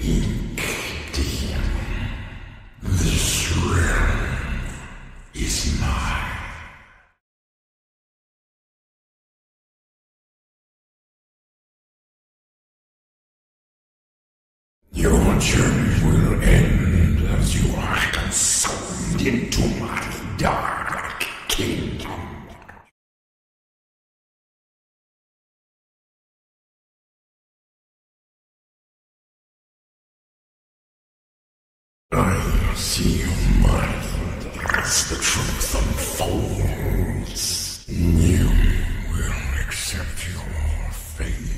Ink demon. This realm is mine. Your journey will end as you are consumed into my dark see you marvel as the truth unfolds. You will accept your fate.